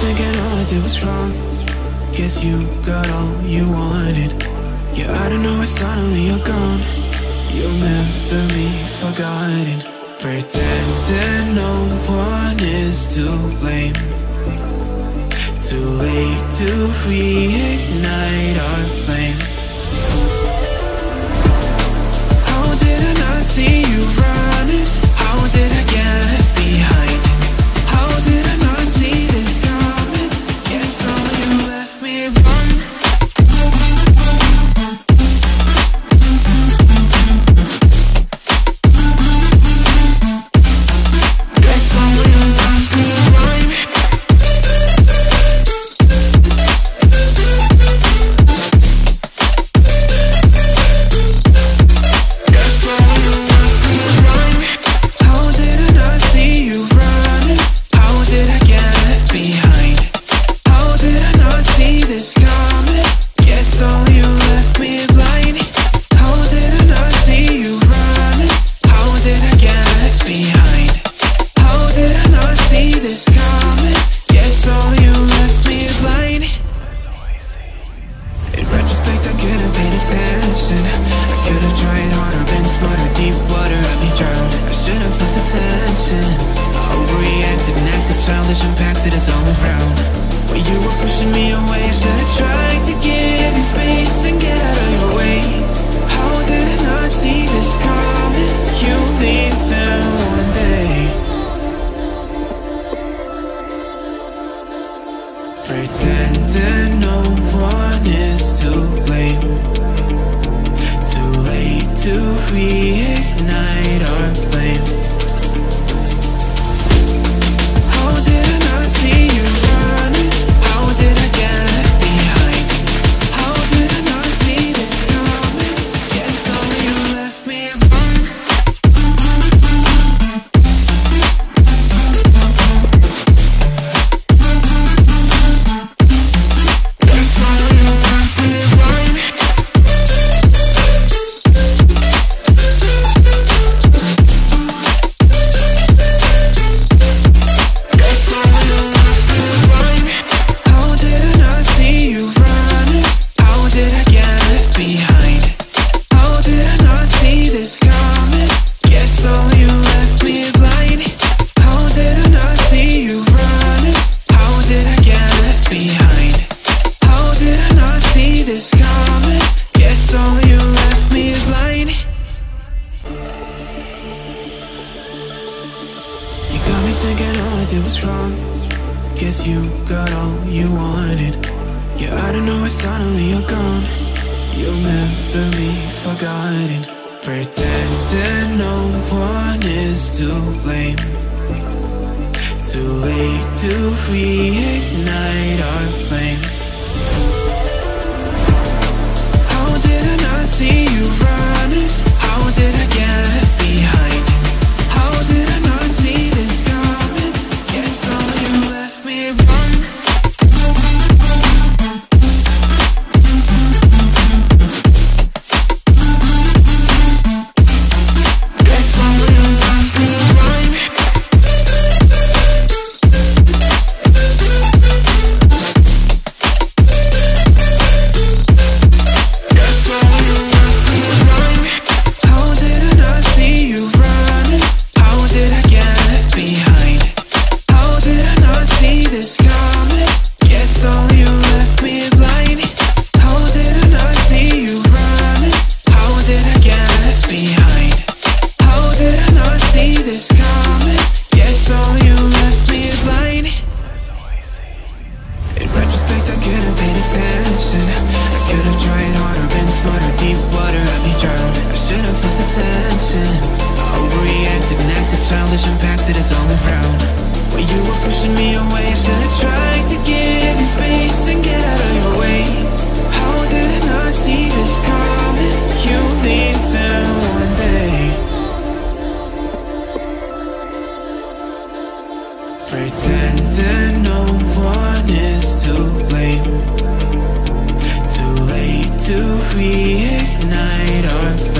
thinking all I did was wrong. Guess you got all you wanted. Yeah, I don't know why suddenly you're gone. You'll never be forgotten. Pretending no one is to blame. Too late to reignite our flame. How did I not see you? Impacted us all around. You were pushing me away, should have tried to give you space and get out of your way. How did I not see this coming? You leaving one day. Pretending no one is to blame. Too late to reignite did was wrong. Guess you got all you wanted. Yeah, I don't know why suddenly you're gone. You'll never be forgotten. Pretending no one is to blame. Too late to reignite our flame. How did I not see you running? And acted childish, impacted us all around. When you were pushing me away, should have tried to give you space and get out of your way. How did I not see this coming? You leaving one day. Pretending no one is to blame. Too late to reignite our flame.